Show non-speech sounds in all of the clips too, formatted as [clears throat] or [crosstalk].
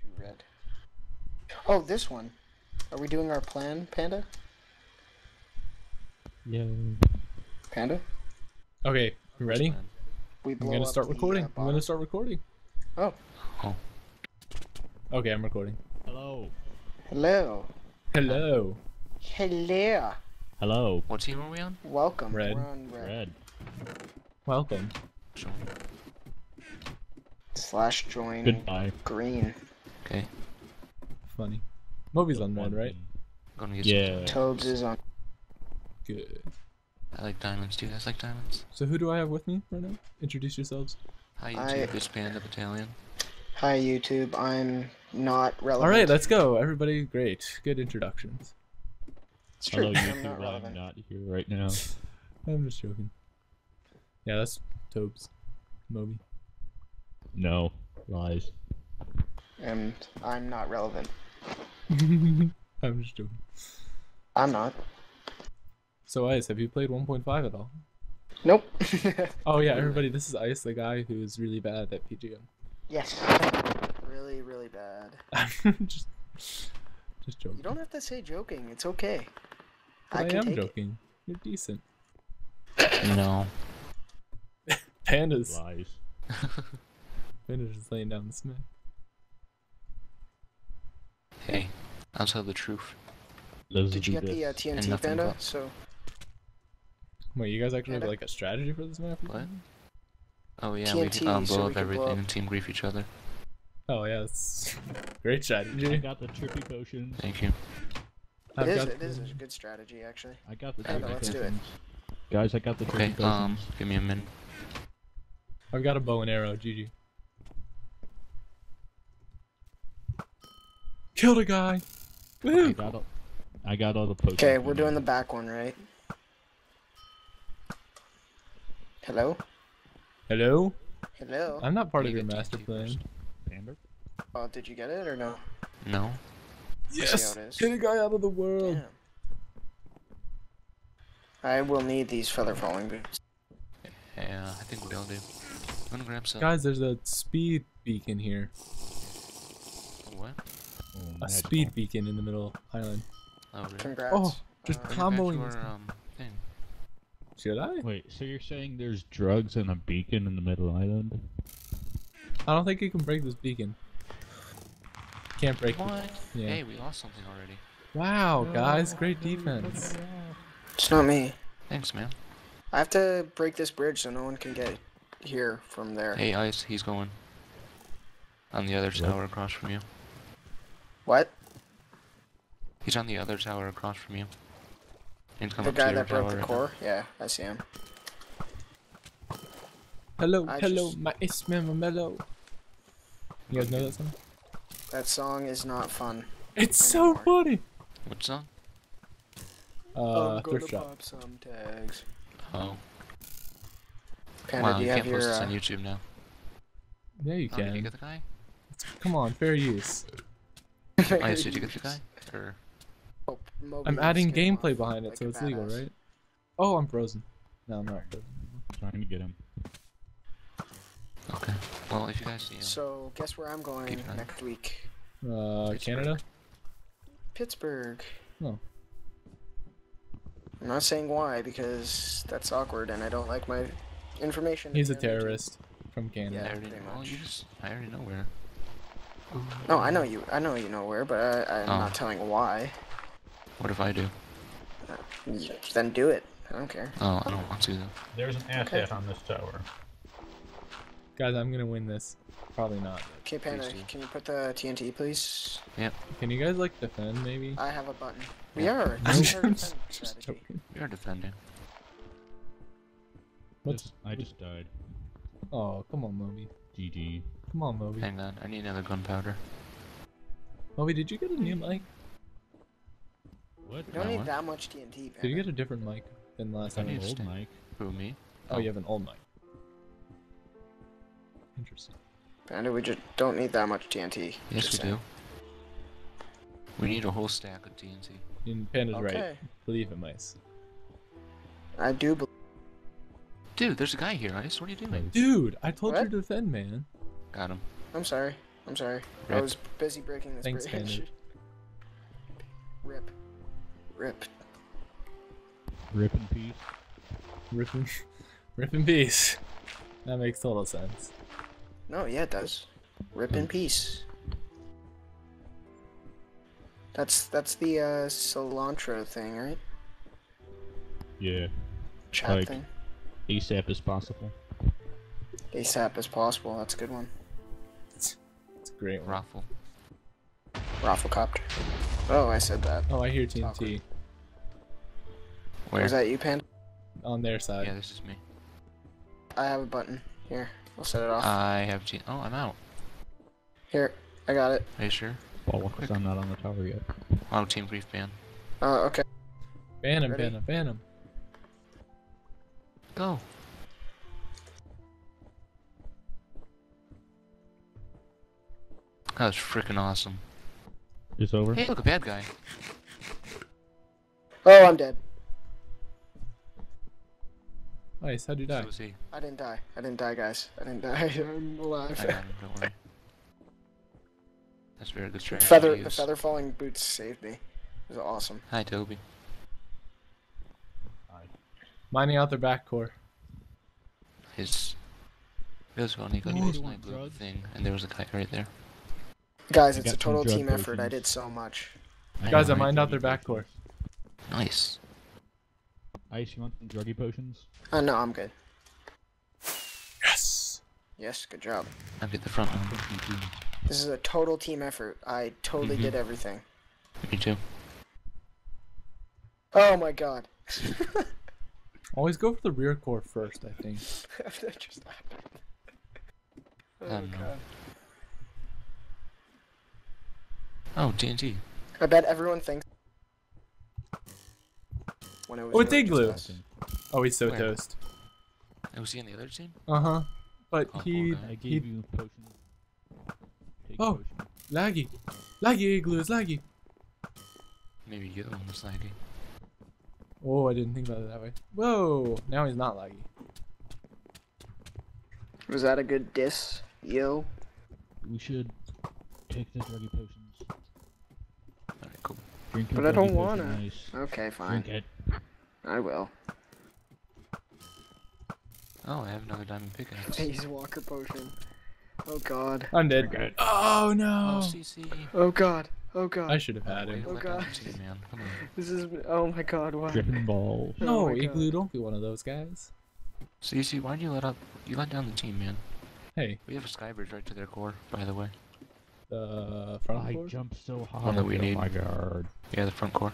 Too red. Oh, this one. Are we doing our plan, Panda? Yeah. Panda? Okay, you ready? We I'm gonna up start the, recording. uh, I'm gonna start recording. Oh, Oh, Okay, I'm recording. Hello. hello. Hello. Hello. Hello. What team are we on? Welcome. Red. We're on red. Red. Welcome. Sure. Slash join Goodbye. green. Okay. Funny. Movies on red, right? Gonna get Yeah. some. Tobes is on. Good. I like diamonds. too. you guys like diamonds? So who do I have with me right now? Introduce yourselves. Hi I- YouTube, it's Panda Battalion. Hi YouTube. I'm not relevant. All right, let's go. Everybody, great. Good introductions. It's true. Hello, I'm YouTube. not I'm relevant. not here right now. [laughs] I'm just joking. Yeah, that's Tobes. Moby. No. Lies. And I'm not relevant. [laughs] I'm just joking. I'm not. So Ice, have you played 1.5 at all? Nope. [laughs] Oh yeah, everybody, this is Ice, the guy who is really bad at PGM. yes. Really, really bad. I'm [laughs] just, just joking. You don't have to say joking. It's okay. But I, can am take it. joking. You're decent. No. [laughs] Pandas. Lies. [laughs] Pandas just laying down the smack. Hey, I'll tell the truth. Let's Did you do get the uh. TNT panda? but- So Wait, you guys actually have like a strategy for this map? What? Oh yeah, TNT, we um, so blow we up can blow everything up- and team grief each other. Oh yeah, it's [laughs] great I strategy. got the trippy potions. Thank you. I've it is. got It is the- a good strategy, actually. I got the Panda, trippy let's do it. Guys, I got the trippy Okay, potions. um, give me a minute. I've got a bow and arrow. GG. Killed a guy. I got all, I got all the potions. Okay, we're doing the back one, right? Hello? Hello. Hello? I'm not part of your master TNT plan. First. Panda? Oh, did you get it or no? No. Yes. how it is. Get a guy out of the world. Damn. I will need these feather falling boots. Yeah, I think we all do. I'm gonna grab some. Guys, there's a speed beacon here. What? Oh, A magical. speed beacon in the middle island. Oh, really? Congrats. Oh, just Uh, Bring comboing to this our, guy. um, thing. Should I? Wait, so you're saying there's drugs and a beacon in the middle island? I don't think you can break this beacon. Can't break it. Yeah. Hey, we lost something already. Wow, guys, great defense. It's not me. Thanks, man. I have to break this bridge so no one can get here from there. Hey, Ice, he's going. On the other tower across from you. What? He's on the other tower across from you. He's The coming up guy to your that broke tower the right now. core? Yeah, I see him. Hello, I hello, just- my isme mellow. You guys know that song? That song is not fun. It's so funny. What song? Uh, I'm gonna thrift shop. pop some tags. Oh. Panda, wow, do you you can't have post your? this Uh, on YouTube now. Yeah, you Oh, did you get the guy? Come on, fair use. [laughs] fair Ice, did you get the guy? Or Oh, I'm adding gameplay behind it, like so a it's legal, badass. right? Oh, I'm frozen. No, I'm not frozen. trying to get him. [laughs] okay. Well, if you guys see him, So guess where I'm going Keep trying. next week? Uh, Pittsburgh. Canada? Pittsburgh. Oh. I'm not saying why because that's awkward and I don't like my information. He's a in there. terrorist from Canada. Yeah, already pretty well, much. you just I already know where. No, I know you. I know you know where, but I, I'm Oh. not telling why. What if I do? Y- Then do it. I don't care. Oh, I don't want to though. There's an asset on this tower. Guys, I'm gonna win this. Probably not. Okay, Panda, can you put the TNT, please? Yeah. Can you guys like defend maybe? I have a button. We Yeah. are. I'm This is our just, defense just strategy. joking. We are defending. What's? Just- I just died. Oh, come on, Moby. GG. Come on, Moby. Hang on, I need another gunpowder. Moby, did you get a new mic? What? You don't need what? that much TNT, Panda. Did you get a different mic than last I time? need need old mic. Who me? Oh, you oh. have an old mic. Interesting. Panda, we just don't need that much TNT. Yes, just we do. We need a whole stack of TNT. And Panda's right. Believe in mice. I do. Be- Dude, there's a guy here, Ice. What are you doing? Dude, I told you to defend, man. Got him. I'm sorry. I'm sorry. I was busy breaking this Thanks, bridge. Panda. [laughs] Rip. Rip. Rip in peace. Rip in, [laughs] rip in peace. That makes total sense. No, yeah, it does. Rip in peace. That's that's the uh, cilantro thing, right? Yeah. Chat Like- thing. ASAP as possible. ASAP as possible. That's a good one. It's a great one. Raffle. Rafflecopter. Oh, I said that. Oh, I hear awkward. TNT Where? Was that you, Panda? on their side. Yeah, this is me. I have a button. Here, I'll set it off. I have T. Oh, I'm out. Here, I got it. Are you sure? Well, because I'm not on the tower yet. Wow, team grief ban. Uh, okay. Ban him, Ready? ban him, ban him. Go. That was freaking awesome. It's over. Hey, look, a bad guy. Oh, I'm dead. Nice, how'd you die? So was he. I didn't die. I didn't die, guys. I didn't die. [laughs] I'm alive. I got. Don't worry. That's very good The strategy. feather, the feather falling boots saved me. It was awesome. Hi, Toby. Hi. Mining out their back core. His. It was funny because Ooh, he was you my want blue drugs? thing, and there was a guy right there. Guys, it's a total drug team effort. I did so much. Guys, I got mined out their back core. Nice. Ice, you want some druggy potions? Uh, no, I'm good. Yes! Yes, good job. I'll get the front one. This is a total team effort. I totally Mhm. did everything. Me too. Oh my god. [laughs] Always go for the rear core first, I think. [laughs] that just happened. Oh don't know. god. Oh, TNT. I bet everyone thinks. When it was Oh, it's really just Igloo. Oh, he's so Where? toast. Oh, was he on the other team? Uh huh. But Oh, he. poor guy. I he gave you potions. Take Oh. potion. laggy. Laggy igloo is laggy. Maybe you're the one that's lagging. Oh, I didn't think about it that way. Whoa! Now he's not laggy. Was that a good diss? Yo. We should take the druggy potions. Alright, cool. Drink your But I don't wanna. Ice. Okay, fine. Drink it. I will. Oh, I have another diamond pickaxe. [laughs] Days Walker potion. Oh god. I'm dead. Drink it. Oh no! Oh, CC. Oh god. Oh god. I should have had him. Oh, God. man. Come on. This is. Oh my god. Why? Dripping balls. Oh No, my God. igloo, don't be one of those guys. CC, why'd you let up? You let down the team, man. Hey, We have a skybridge right to their core, by the way. the front I core. jumped so high. One that we oh need. my god. Yeah, the front core.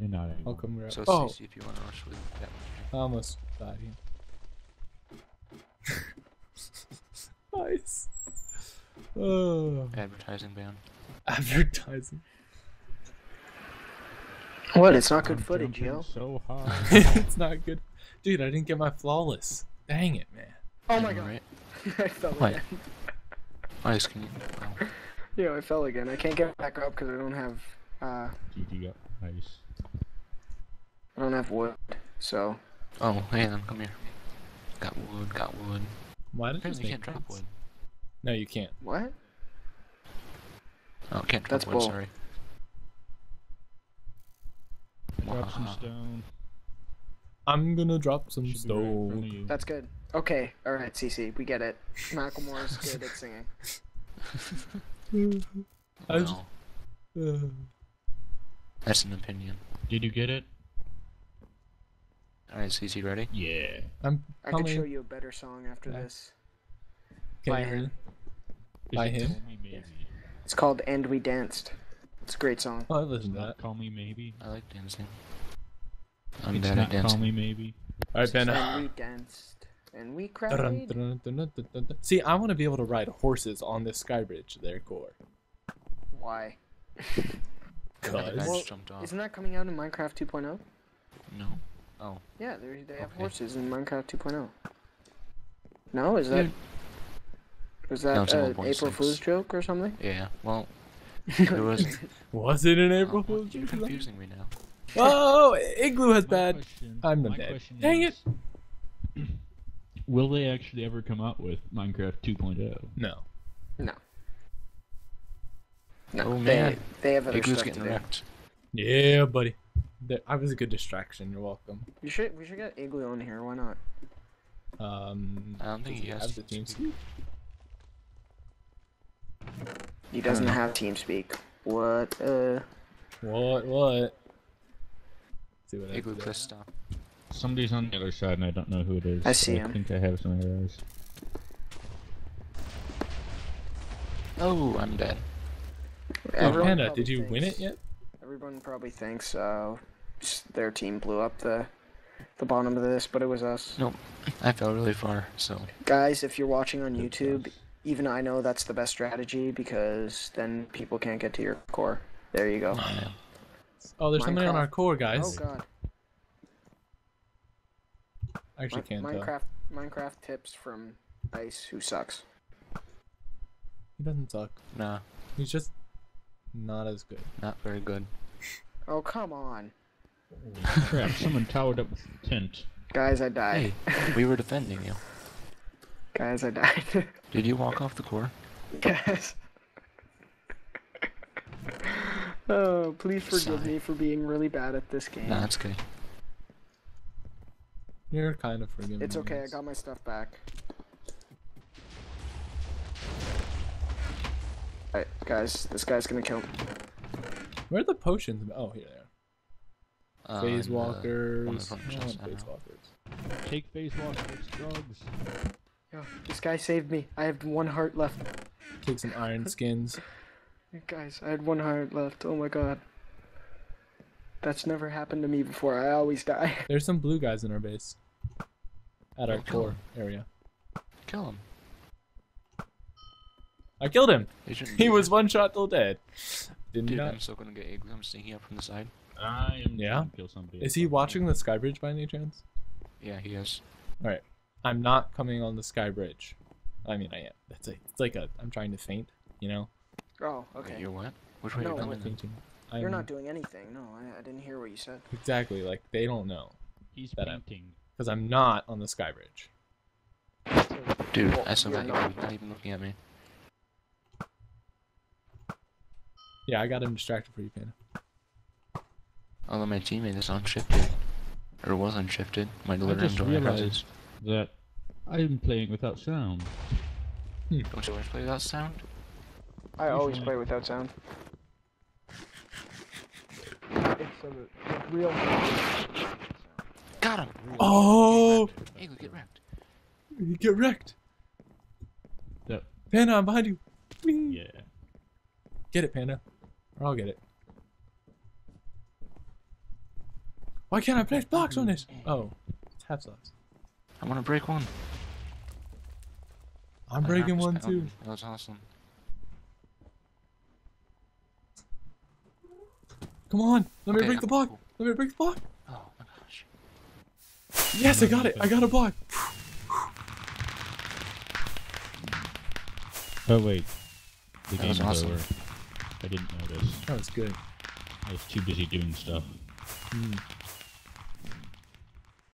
And not I'll come grab. So oh, CC, if you want to rush with that I almost died here. [laughs] nice. Oh, [laughs] advertising ban. [laughs] advertising. What? It's not good I'm footage, yo. So hard. it's not good. Dude, I didn't get my flawless. Dang it, man. Oh my god. Right? I fell What? again. Ice, can you? Oh. Yeah, I fell again. I can't get back up because I don't have. Uh, GG up. Nice. I don't have wood. So. oh, hey, then come here. Got wood, got wood. Why did Apparently, you you can't drop wood. No, you can't. What? Oh, can't drop That's wood, bull. sorry. Drop some stone. I'm gonna drop some Should be right in front of stone. That's good. Okay. All right, CC. We get it. Macklemore's [laughs] good at singing. [laughs] I just- Uh, That's an opinion. Did you get it? Alright, CC, ready? Yeah. I'm I could show you a better song after Yeah. this. Can by you hear him. it? Is By it him? Call me maybe. It's called "And We Danced." It's a great song. Oh, I listened to that. call me maybe. I like dancing. I'm it's bad not at dancing. call me maybe. Alright, Ben. And we danced, and we cried. Dun, dun, dun. See, I want to be able to ride horses on this sky bridge. Their core. Why? [laughs] The Cause- Well, just jumped off. Isn't that coming out in Minecraft 2.0? No. Oh. Yeah, they they have Okay. horses in Minecraft 2.0. No, is that Dude. was that it's in uh, April 1.6. Fool's joke or something? Yeah, well, [laughs] There was. Was it an April Oh, Fool's you're joke? confusing me now. Oh, Igloo has My bad. question- I'm the my bad. Dang is, [clears throat] Will they actually ever come out with Minecraft oh? 2.0? No. No. No, Oh, they, man. they have other Igloo's stuff to getting do. wrecked. Yeah, buddy. There, I was a good distraction. You're welcome. You should we should get Igloo on here. Why not? Um, I don't think does he has have the team TeamSpeak. He doesn't know. have TeamSpeak. What? Uh. What? What? See what Igloo, did please stop. Somebody's on the other side and I don't know who it is. I see him. I think I have some of those. Oh, I'm dead. Oh, everyone Panda, did you win it yet? Everyone probably thinks uh, their team blew up the the bottom of this, but it was us. Nope. I fell really far, so. Guys, if you're watching on YouTube, even I know that's the best strategy because then people can't get to your core. There you go. Oh, man. Oh, there's somebody on our core, guys. Oh god. I actually can't tell. Minecraft Minecraft tips from Ice who sucks. He doesn't suck. Nah, He's just not as good. not very good. Oh come on. Crap, someone towered up the tent. Guys, I died. Hey, we were defending you. Guys, I died. [laughs] Did you walk off the core? Guys. [laughs] oh, please forgive Sigh. me for being really bad at this game. Nah, it's okay. You're kind of forgiving. It's okay, I got my stuff back. Alright, guys, this guy's gonna kill. Where are the potions? Oh, here they are. Uh, Phase uh, walkers. one of the I front want chests, I phase walkers. Take face walkers, drugs. Yo, this guy saved me. I have one heart left. Take some iron skins. Guys, I had one heart left. Oh my god. That's never happened to me before. I always die. [laughs] There's some blue guys in our base. At our Oh, cool. core area. Kill him. I killed him. He was one shot till dead. Didn't Dude, not. I'm still gonna get Igloo. I'm sneaking up from the side. I am Yeah? trying to kill somebody. Is he watching the sky bridge by any chance? Yeah, he is. Alright. I'm not coming on the sky bridge. I mean, I am. That's a, it's like a. I'm trying to faint, you know? Oh, Okay. okay. you're what? Which way No, you I'm I'm coming? then? fainting. I'm, You're not doing anything. No, I, I didn't hear what you said. Exactly. Like, they don't know. He's that I'm- painting. Because I'm not on the sky bridge. Dude, Well, I saw you're not. Not even looking at me. Yeah, I got him distracted for you, Panda. Although my teammate is unshifted. Or was unshifted. Might I deliver him just houses. realized that I'm playing without sound. Hmm. Don't you always play that sound? I always Usually- play without sound. It's a real. Got him! Oh! Igloo, get wrecked. You get wrecked! That Panda, I'm behind you! Whee! yeah. Get it, Panda. Or I'll get it. Why can't I place blocks on this? Oh, it's half slots. I wanna break one. I'm breaking one too. him. That was awesome. Come on, let me break the I'm block. cool. Let me break the block. Oh my gosh. Yes, I got it. I got a block. Oh wait, the That was game's awesome. over. I didn't notice. That was good. I was too busy doing stuff. Hmm.